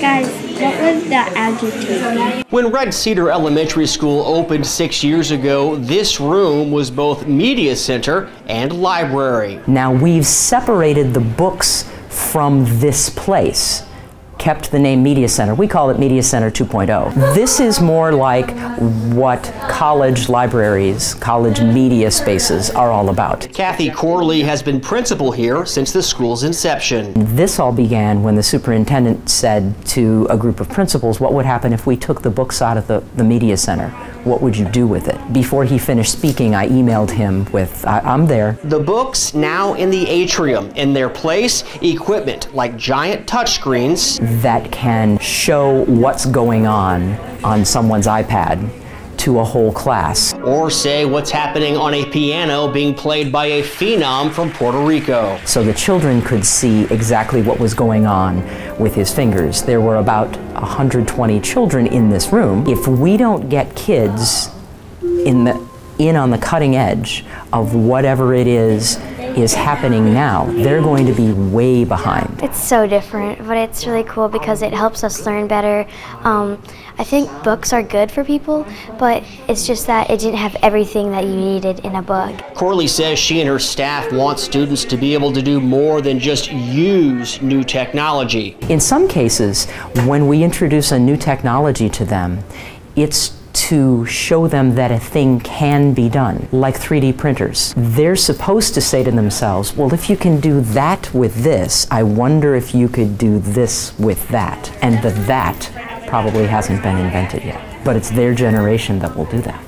Guys, what would the adjective? When Red Cedar Elementary School opened six years ago, this room was both media center and library. Now we've separated the books from this place kept the name Media Center. We call it Media Center 2.0. This is more like what college libraries, college media spaces are all about. Kathy Corley has been principal here since the school's inception. This all began when the superintendent said to a group of principals, what would happen if we took the books out of the, the Media Center? What would you do with it? Before he finished speaking, I emailed him with, I, I'm there. The books now in the atrium. In their place, equipment like giant touchscreens that can show what's going on on someone's iPad to a whole class. Or say what's happening on a piano being played by a phenom from Puerto Rico. So the children could see exactly what was going on with his fingers. There were about 120 children in this room. If we don't get kids in the in on the cutting edge of whatever it is is happening now, they're going to be way behind. It's so different, but it's really cool because it helps us learn better. Um, I think books are good for people, but it's just that it didn't have everything that you needed in a book. Corley says she and her staff want students to be able to do more than just use new technology. In some cases, when we introduce a new technology to them, it's to show them that a thing can be done, like 3D printers. They're supposed to say to themselves, well, if you can do that with this, I wonder if you could do this with that. And the that probably hasn't been invented yet. But it's their generation that will do that.